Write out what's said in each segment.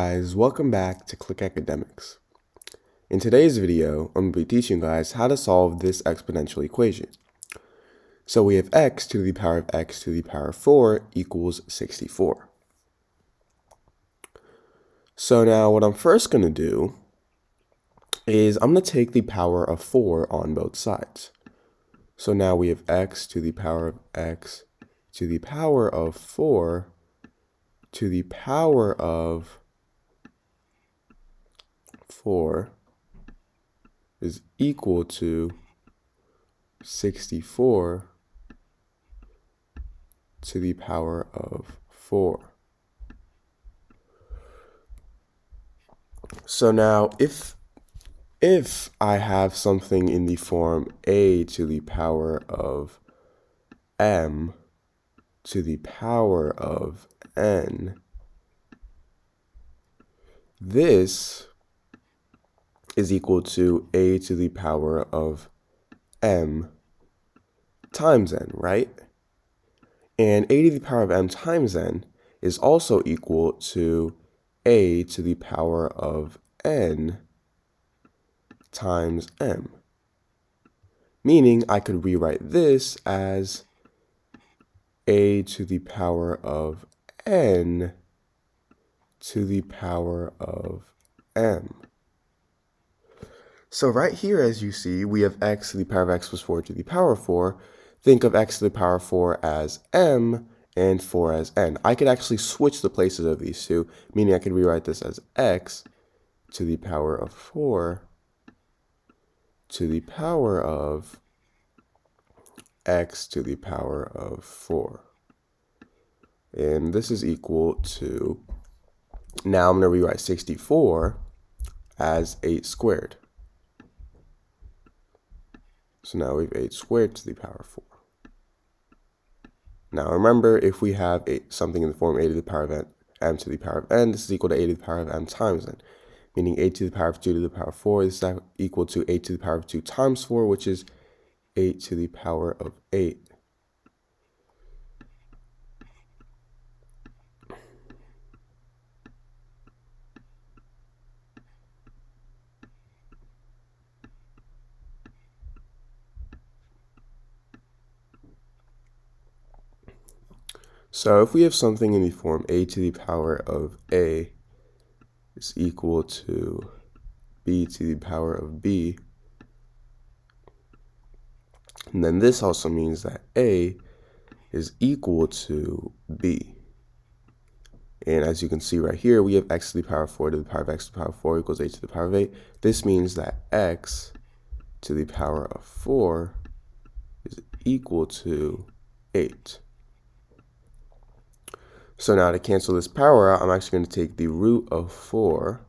Guys, welcome back to Click Academics. In today's video, I'm going to be teaching you guys how to solve this exponential equation. So we have x to the power of x to the power of 4 equals 64. So now what I'm first going to do is I'm going to take the power of 4 on both sides. So now we have x to the power of x to the power of 4 to the power of 4 is equal to 64 to the power of 4. So now if if I have something in the form a to the power of m to the power of n, this is equal to a to the power of m times n, right? And a to the power of m times n is also equal to a to the power of n times m. Meaning I could rewrite this as a to the power of n to the power of m. So right here, as you see, we have x to the power of x plus 4 to the power of 4. Think of x to the power of 4 as m and 4 as n. I could actually switch the places of these two, meaning I could rewrite this as x to the power of 4 to the power of x to the power of 4. And this is equal to, now I'm going to rewrite 64 as 8 squared. So now we have 8 squared to the power of 4. Now remember, if we have eight, something in the form a to the power of n, m to the power of n, this is equal to a to the power of m times n. Meaning a to the power of 2 to the power of 4 is equal to a to the power of 2 times 4, which is 8 to the power of 8. So if we have something in the form a to the power of a is equal to b to the power of b, and then this also means that a is equal to b. And as you can see right here, we have x to the power of 4 to the power of x to the power of 4 equals a to the power of 8. This means that x to the power of 4 is equal to 8. So now to cancel this power out, I'm actually going to take the root of 4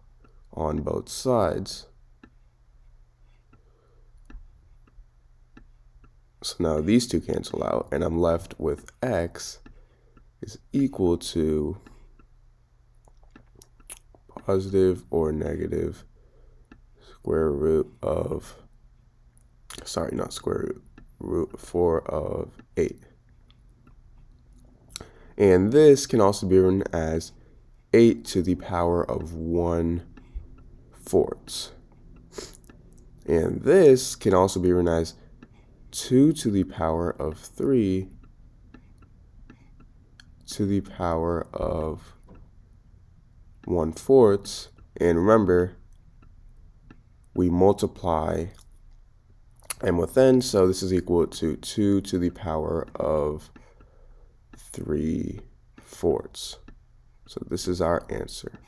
on both sides. So now these two cancel out, and I'm left with x is equal to positive or negative square root of, sorry, not square root, root 4 of 8. And this can also be written as 8 to the power of 1 fourths. And this can also be written as 2 to the power of 3 to the power of 1 fourths. And remember, we multiply m with n, so this is equal to 2 to the power of 3 fourths. So this is our answer.